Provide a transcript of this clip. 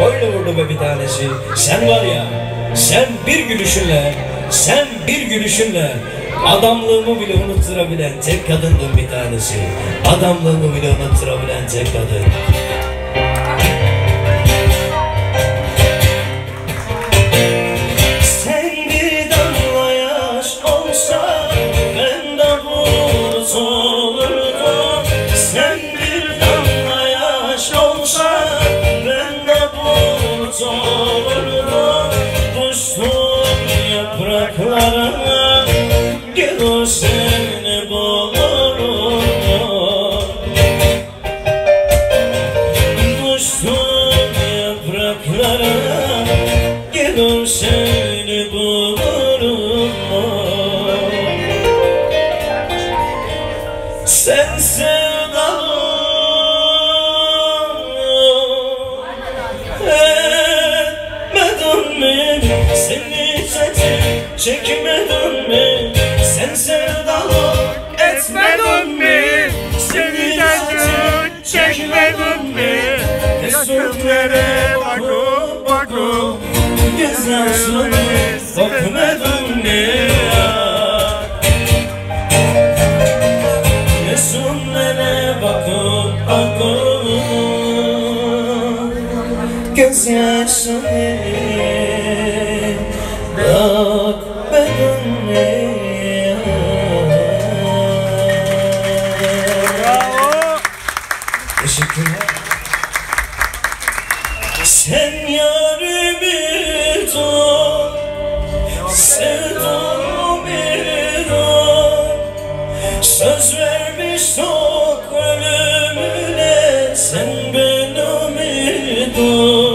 Böyle vurdu be bir tanesi. Sen var ya, sen bir gülüşünle, sen bir gülüşünle adamlığımı bile unutturabilen tek kadındın bir tanesi. Adamlığımı bile unutturabilen tek kadın. Seni bulurum Düştüm yapraklara Gelir seni bulurum Sen sevdalım çekmedin mi? Resullere bakıp bakıp Gözyaşlarını dökmedin mi Resullere bakıp bakıp Gözyaşlarını Teşekkürler. Sen yarimi tut, sevdamı bir an. Söz vermiş sok ölümüne, sen beni mi tut?